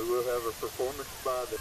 We will have a performance by the